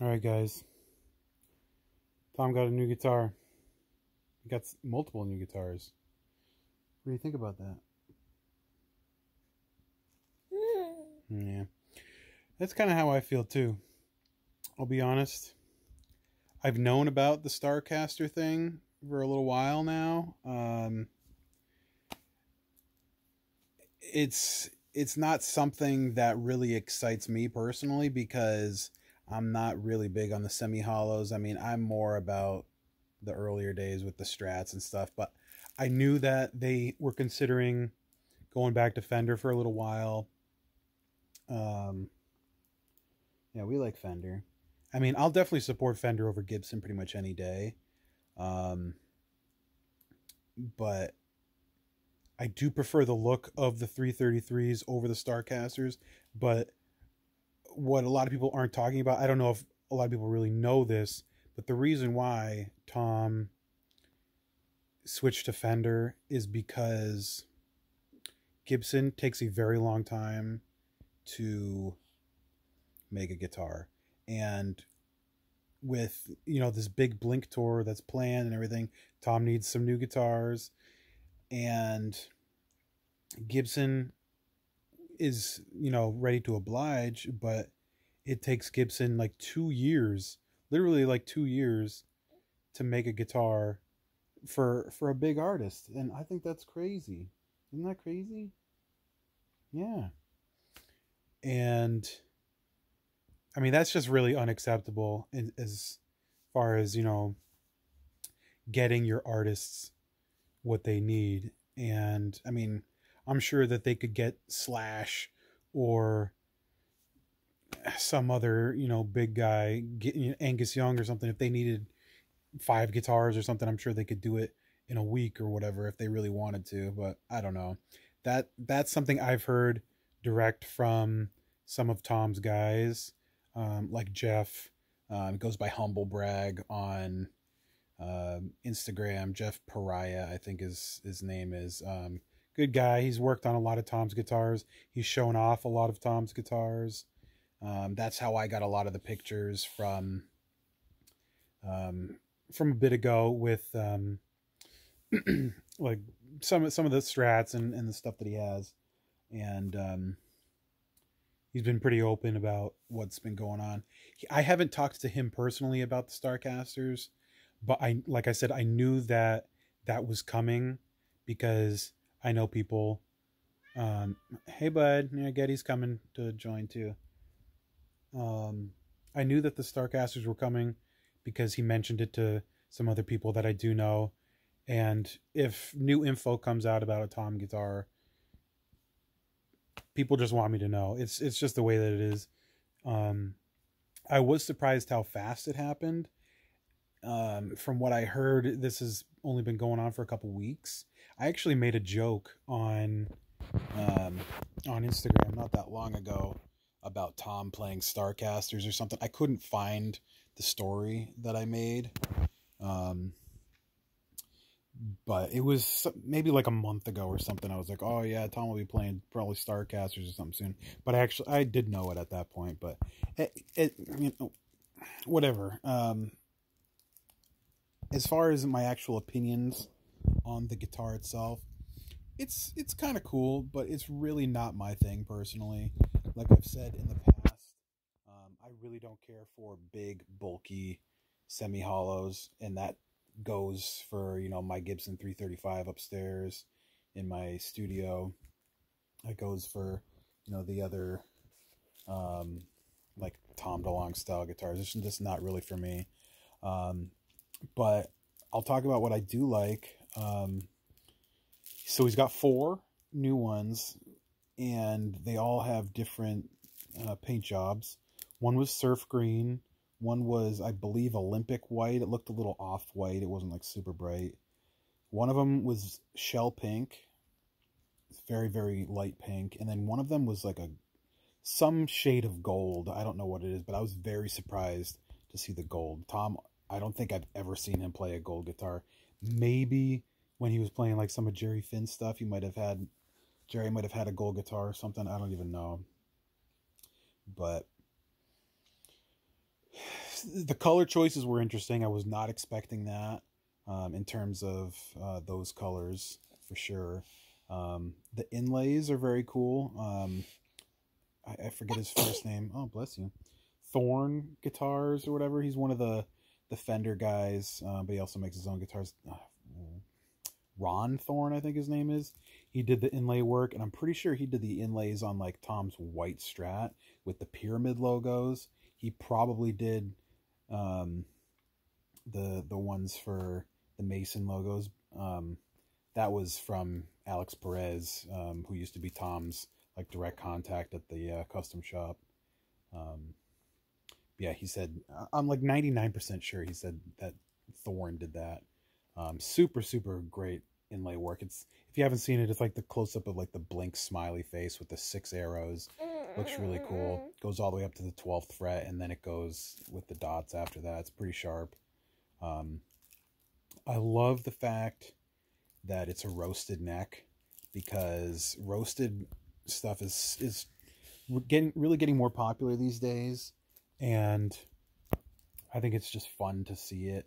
Alright, guys. Tom got a new guitar. He got multiple new guitars. What do you think about that? yeah. That's kind of how I feel too. I'll be honest. I've known about the Starcaster thing for a little while now. Um, it's it's not something that really excites me personally because I'm not really big on the semi hollows. I mean, I'm more about the earlier days with the strats and stuff, but I knew that they were considering going back to Fender for a little while. Um, yeah, we like Fender. I mean, I'll definitely support Fender over Gibson pretty much any day. Um, but I do prefer the look of the 333s over the Starcasters, but what a lot of people aren't talking about. I don't know if a lot of people really know this, but the reason why Tom switched to Fender is because Gibson takes a very long time to make a guitar. And with, you know, this big Blink tour that's planned and everything, Tom needs some new guitars. And Gibson is you know ready to oblige but it takes gibson like two years literally like two years to make a guitar for for a big artist and i think that's crazy. Isn't that crazy? Yeah. And i mean that's just really unacceptable as far as you know getting your artists what they need. And i mean I'm sure that they could get Slash or some other, you know, big guy, Angus Young or something. If they needed five guitars or something, I'm sure they could do it in a week or whatever if they really wanted to. But I don't know. That that's something I've heard direct from some of Tom's guys, um, like Jeff. Um, goes by Humble Brag on uh, Instagram. Jeff Pariah, I think his his name is. Um, good guy. He's worked on a lot of Tom's guitars. He's shown off a lot of Tom's guitars. Um, that's how I got a lot of the pictures from um, from a bit ago with um, like some some of the strats and, and the stuff that he has, and um, he's been pretty open about what's been going on. He, I haven't talked to him personally about the Starcasters, but I like I said I knew that that was coming because I know people. Um, hey, bud. Yeah, Getty's coming to join too. Um, I knew that the Starcasters were coming because he mentioned it to some other people that I do know. And if new info comes out about a Tom guitar, people just want me to know. It's it's just the way that it is. Um, I was surprised how fast it happened. Um, from what I heard, this has only been going on for a couple weeks. I actually made a joke on um, on Instagram not that long ago about Tom playing Starcasters or something. I couldn't find the story that I made. Um, but it was maybe like a month ago or something. I was like, "Oh yeah, Tom will be playing probably Starcasters or something soon." But I actually I did know it at that point. But it, it you know, whatever. Um, as far as my actual opinions on the guitar itself. It's it's kind of cool, but it's really not my thing personally. Like I've said in the past, um, I really don't care for big, bulky semi hollows, and that goes for you know my Gibson 335 upstairs in my studio. It goes for you know the other um, like Tom DeLonge style guitars. Is just not really for me. Um, but I'll talk about what I do like. Um, so he's got four new ones, and they all have different uh, paint jobs. One was surf green. One was, I believe, Olympic white. It looked a little off-white. It wasn't like super bright. One of them was shell pink. It's very, very light pink. And then one of them was like a some shade of gold. I don't know what it is, but I was very surprised to see the gold. Tom, I don't think I've ever seen him play a gold guitar. Maybe when he was playing like some of Jerry Finn's stuff, he might have had Jerry might have had a gold guitar or something. I don't even know. But the color choices were interesting. I was not expecting that um, in terms of uh, those colors for sure. Um, the inlays are very cool. Um, I, I, forget his first name. Oh, bless you. Thorn guitars or whatever. He's one of the the Fender guys, uh, but he also makes his own guitars. Uh, Ron Thorn, I think his name is. He did the inlay work, and I'm pretty sure he did the inlays on like Tom's white Strat with the pyramid logos. He probably did um, the the ones for the Mason logos. Um, that was from Alex Perez, um, who used to be Tom's like direct contact at the uh, custom shop. Um, yeah, he said I'm like 99% sure he said that Thorn did that. Um, super super great inlay work. It's if you haven't seen it, it's like the close up of like the blink smiley face with the six arrows. Looks really cool. Goes all the way up to the 12th fret and then it goes with the dots after that. It's pretty sharp. Um, I love the fact that it's a roasted neck because roasted stuff is is getting really getting more popular these days and I think it's just fun to see it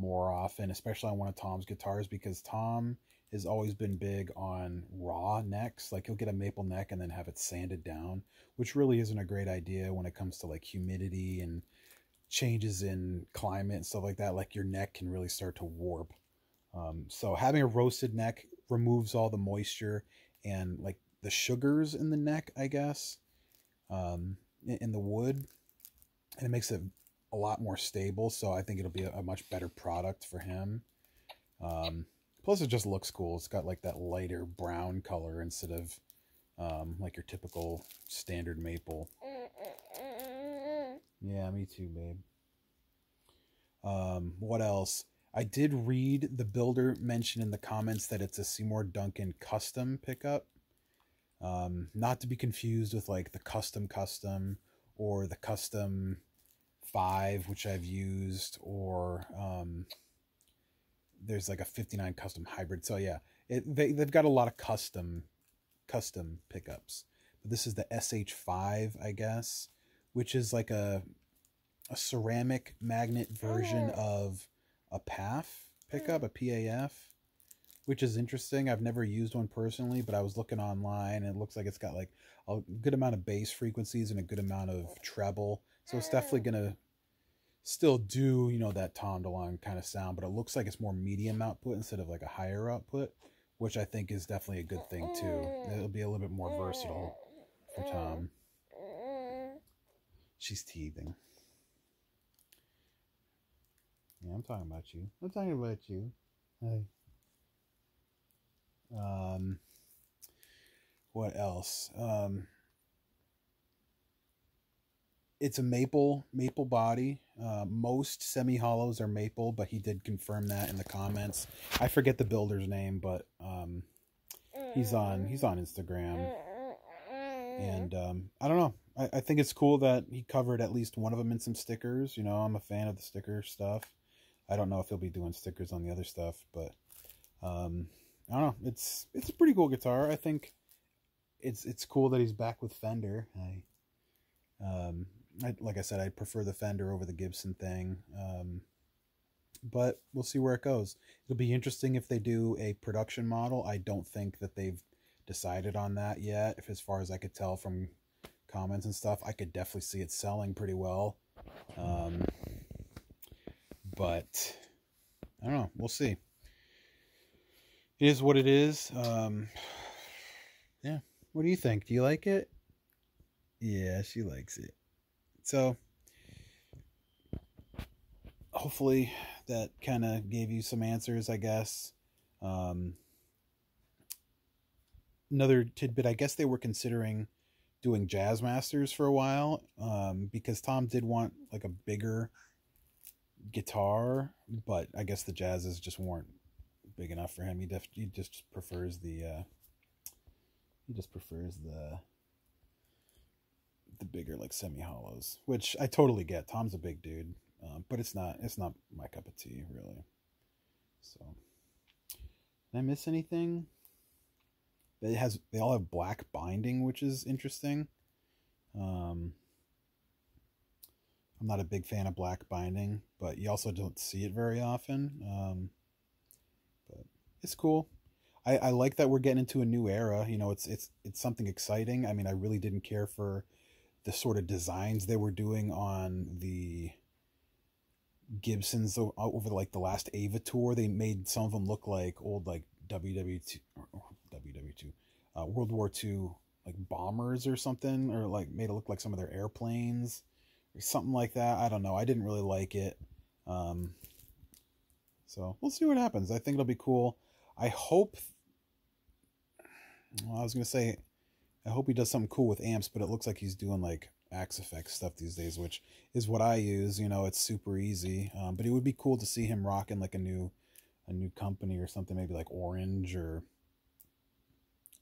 more often, especially on one of Tom's guitars because Tom has always been big on raw necks. Like he'll get a maple neck and then have it sanded down, which really isn't a great idea when it comes to like humidity and changes in climate and stuff like that. Like your neck can really start to warp um, so having a roasted neck removes all the moisture and like the sugars in the neck, I guess, um, in, in, the wood, and it makes it a lot more stable. So I think it'll be a, a much better product for him. Um, plus, it just looks cool. It's got like that lighter brown color instead of um, like your typical standard maple. Yeah, me too, babe. Um, what else? I did read the builder mention in the comments that it's a Seymour Duncan custom pickup. Um, not to be confused with like the custom custom or the custom 5, which I've used, or um, there's like a 59 custom hybrid. So yeah, it, they, they've got a lot of custom custom pickups. But this is the SH5, I guess, which is like a a ceramic magnet version oh. of a PAF pickup, a PAF, which is interesting. I've never used one personally, but I was looking online and it looks like it's got like a good amount of bass frequencies and a good amount of treble. So it's definitely going to still do, you know, that Tom DeLonge kind of sound, but it looks like it's more medium output instead of like a higher output, which I think is definitely a good thing too. It'll be a little bit more versatile for Tom. She's teething. Yeah, I'm talking about you. I'm talking about you. Hey. Um, what else? Um, it's a maple maple body. Uh, most semi hollows are maple, but he did confirm that in the comments. I forget the builder's name, but um, he's on he's on Instagram, and um, I don't know. I, I think it's cool that he covered at least one of them in some stickers. You know, I'm a fan of the sticker stuff. I don't know if he'll be doing stickers on the other stuff, but um, I don't know. It's it's a pretty cool guitar. I think it's it's cool that he's back with Fender. I, um, I like I said, I prefer the Fender over the Gibson thing. Um, but we'll see where it goes. It'll be interesting if they do a production model. I don't think that they've decided on that yet. If as far as I could tell from comments and stuff, I could definitely see it selling pretty well. Um, but I don't know. We'll see. It is what it is. Um, yeah. What do you think? Do you like it? Yeah, she likes it. So, hopefully, that kind of gave you some answers, I guess. Um, another tidbit I guess they were considering doing Jazz Masters for a while um, because Tom did want like a bigger guitar, but I guess the jazzes just weren't big enough for him. He def- he just prefers the uh, he just prefers the the bigger like semi hollows, which I totally get. Tom's a big dude, um, but it's not it's not my cup of tea really. So, did I miss anything? It has they all have black binding, which is interesting. Um, I'm not a big fan of black binding, but you also don't see it very often. Um, but it's cool. I, I like that we're getting into a new era. You know, it's it's it's something exciting. I mean, I really didn't care for the sort of designs they were doing on the Gibsons over like the last Ava tour. They made some of them look like old like WW2 WW2 uh, World War II like bombers or something, or like made it look like some of their airplanes or something like that. I don't know. I didn't really like it. Um, so we'll see what happens. I think it'll be cool. I hope. Well, I was gonna say, I hope he does something cool with amps, but it looks like he's doing like Axe-Fx stuff these days, which is what I use. You know, it's super easy. Um, but it would be cool to see him rocking like a new, a new company or something, maybe like Orange or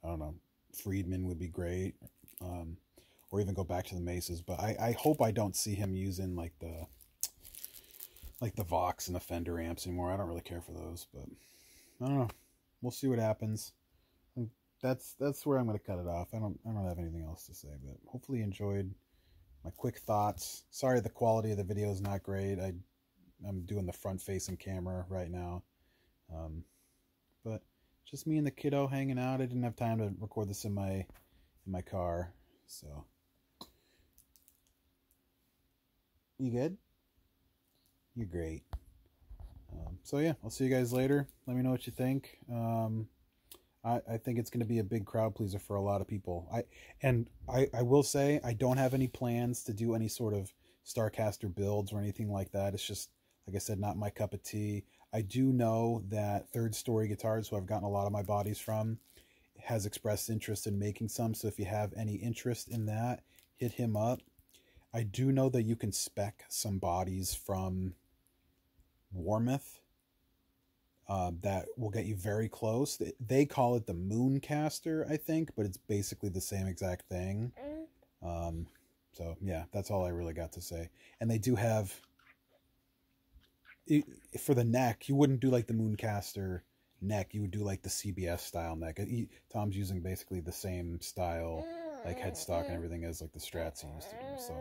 I don't know, Friedman would be great. Um, or even go back to the Mesas. But I, I hope I don't see him using like the like the Vox and the Fender amps anymore. I don't really care for those, but I don't know. We'll see what happens. That's that's where I'm going to cut it off. I don't I don't have anything else to say, but hopefully you enjoyed my quick thoughts. Sorry the quality of the video is not great. I I'm doing the front facing camera right now. Um, but just me and the kiddo hanging out. I didn't have time to record this in my in my car, so you good? You're great. Um, so yeah, I'll see you guys later. Let me know what you think. Um, I, I think it's going to be a big crowd pleaser for a lot of people. I and I, I will say I don't have any plans to do any sort of Starcaster builds or anything like that. It's just like I said, not my cup of tea. I do know that Third Story Guitars, who I've gotten a lot of my bodies from, has expressed interest in making some. So if you have any interest in that, hit him up. I do know that you can spec some bodies from Warmoth uh, that will get you very close. They call it the Mooncaster, I think, but it's basically the same exact thing. Um, so yeah, that's all I really got to say. And they do have for the neck. You wouldn't do like the Mooncaster neck. You would do like the CBS style neck. Tom's using basically the same style, like headstock and everything as like the Strats used to do. So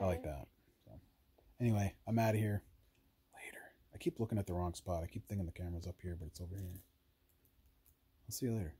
I like that. So anyway, I'm out of here. I keep looking at the wrong spot. I keep thinking the camera's up here, but it's over here. I'll see you later.